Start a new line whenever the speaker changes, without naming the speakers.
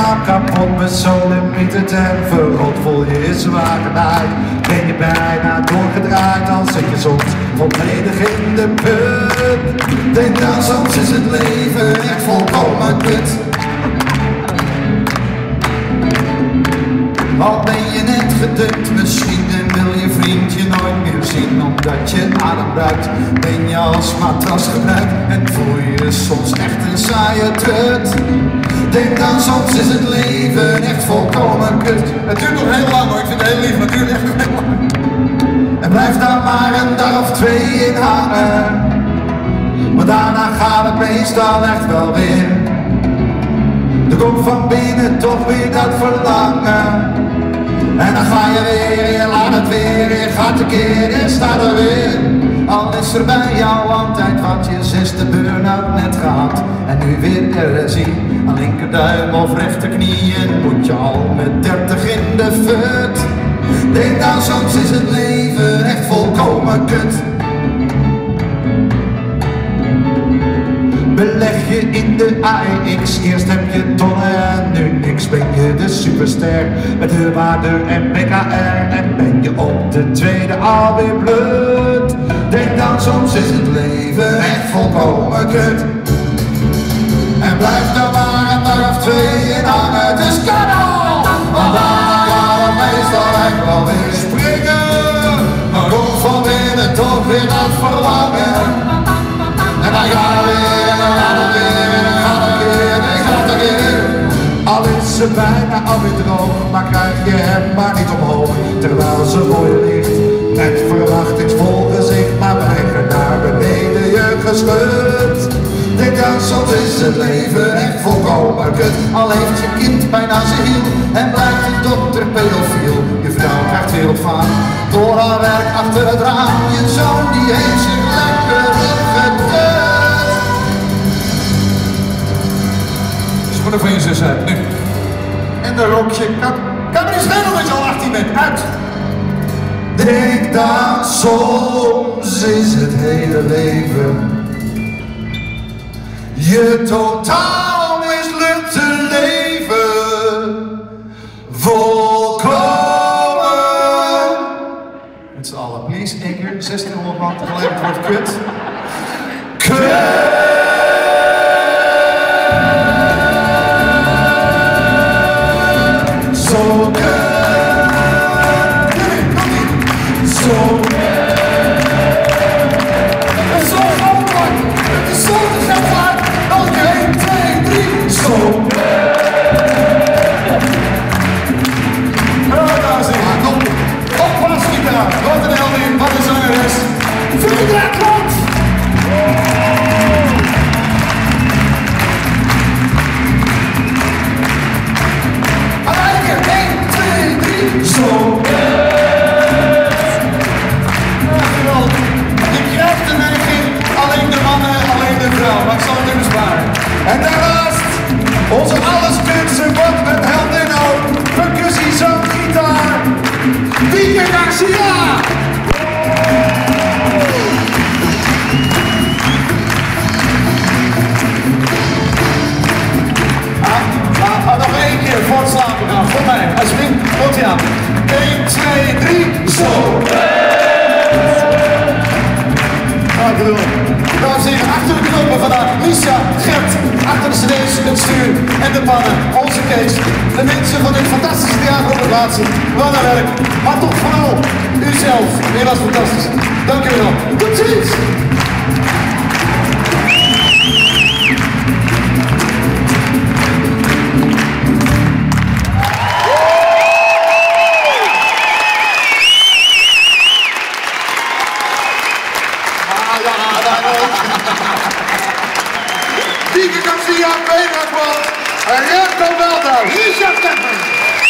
raam kapot besodemieterd en verrot vol je zwagenheid. Ben je bijna doorgedraaid, dan zit je soms volledig in de put. Denk dan, soms is het leven echt volkomen kut. Al ben je net gedut, misschien en wil je vriend je nooit meer zien Omdat je adem ruikt, ben je als matras gebruikt En voel je soms echt een saaie trut Denk dan, soms is het leven echt volkomen kut.
Het duurt nog heel lang hoor, ik vind het heel lief, maar het heel lang.
En blijf daar maar een dag of twee in hangen. Maar daarna gaat het meestal echt wel weer. Er komt van binnen toch weer dat verlangen. En dan ga je weer, je laat het weer, je gaat de keer en staat er weer Al is er bij jou altijd wat je zesde burn-out net gehad En nu weer zien, aan linkerduim of rechterknieën Moet je al met dertig in de fut Denk nou, soms is het leven echt volkomen kut. Beleg je in de AEX, eerst heb je tonnen en nu niks. Ben je de superster met de waarde en BKR en ben je op de tweede alweer blut. Denk dan, soms is het leven echt volkomen kut. En blijf dan maar een dag of twee in hangen, dus kan want daarna gaat het meestal echt wel weer springen. Maar komt van binnen toch weer dat verlangen. En dan ga je weer, en dan gaat het weer, en dan gaat het weer, en dan gaat het weer. Al is ze bijna alweer droog, maar krijg je hem maar niet omhoog. Terwijl ze je ligt, met verwachtingsvol gezicht, soms is het leven echt volkomen kut. Al heeft je kind bijna zijn hiel en blijft je dokter pedofiel. Je vrouw krijgt wereldfaam door haar werk achter het raam. Je zoon die heeft zich lekker ingedut.
Schoenen van je zus uit, nu.
En de rokje kan,
Kan me niet schelen dat je al 18 bent, uit!
Denk dan, soms is het hele leven je totaal mislukte leven volkomen. Met z'n allen, please, één keer 1600 man tegelijk, het wordt kut. Kut!
Komt ie aan. 1, 2, 3, zo. Ah, bedoel. Dames achter de knoppen vandaag Lisa, Gert, achter de cd's, het stuur en de pannen, onze Kees. De mensen van dit fantastische theaterorganisatie. Wat een werk. Maar toch vooral uzelf. Weer was fantastisch. Dank u wel. Tot ziens.
Peter Bot en Remco Weldo.
Richard.